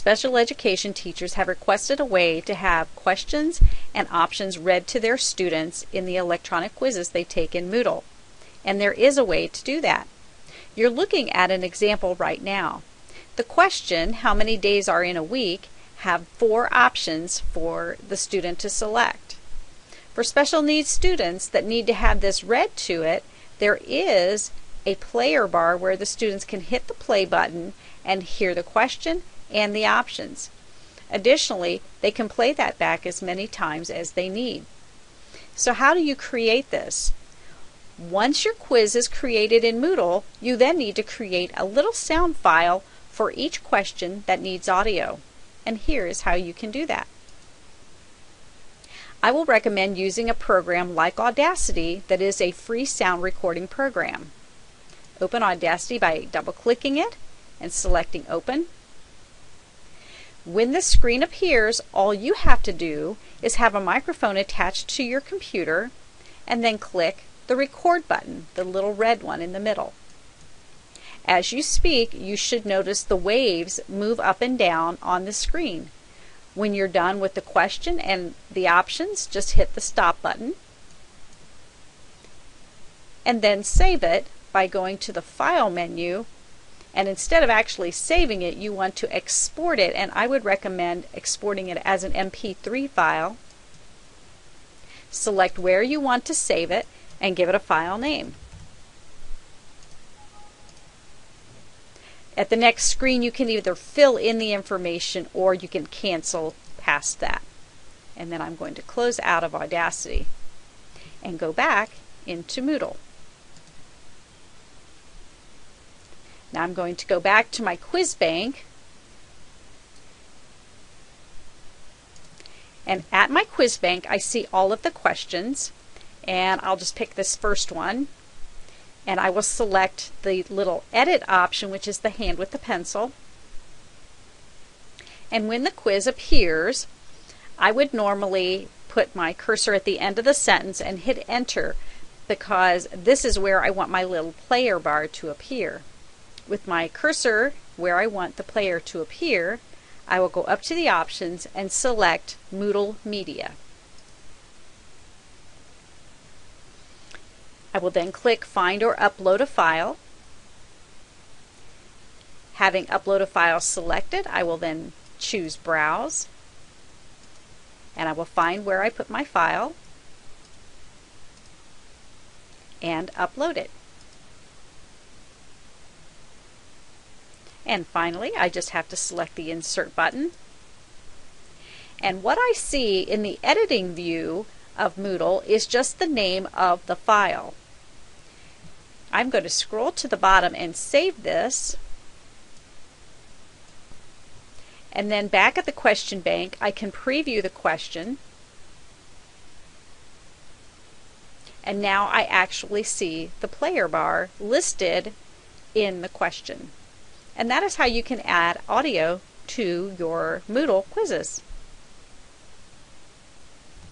Special education teachers have requested a way to have questions and options read to their students in the electronic quizzes they take in Moodle. And there is a way to do that. You're looking at an example right now. The question, how many days are in a week, have four options for the student to select. For special needs students that need to have this read to it, there is a player bar where the students can hit the play button and hear the question and the options. Additionally, they can play that back as many times as they need. So, how do you create this? Once your quiz is created in Moodle, you then need to create a little sound file for each question that needs audio. And here is how you can do that. I will recommend using a program like Audacity that is a free sound recording program. Open Audacity by double clicking it and selecting Open. When the screen appears, all you have to do is have a microphone attached to your computer and then click the record button, the little red one in the middle. As you speak, you should notice the waves move up and down on the screen. When you're done with the question and the options, just hit the stop button and then save it by going to the File menu and instead of actually saving it, you want to export it, and I would recommend exporting it as an MP3 file. Select where you want to save it and give it a file name. At the next screen, you can either fill in the information or you can cancel past that. And then I'm going to close out of Audacity and go back into Moodle. Now I'm going to go back to my quiz bank. And at my quiz bank I see all of the questions. And I'll just pick this first one. And I will select the little edit option which is the hand with the pencil. And when the quiz appears I would normally put my cursor at the end of the sentence and hit enter because this is where I want my little player bar to appear. With my cursor where I want the player to appear, I will go up to the options and select Moodle Media. I will then click Find or Upload a File. Having Upload a File selected, I will then choose Browse and I will find where I put my file and upload it. And finally, I just have to select the Insert button. And what I see in the editing view of Moodle is just the name of the file. I'm going to scroll to the bottom and save this. And then back at the question bank, I can preview the question. And now I actually see the player bar listed in the question. And that is how you can add audio to your Moodle quizzes.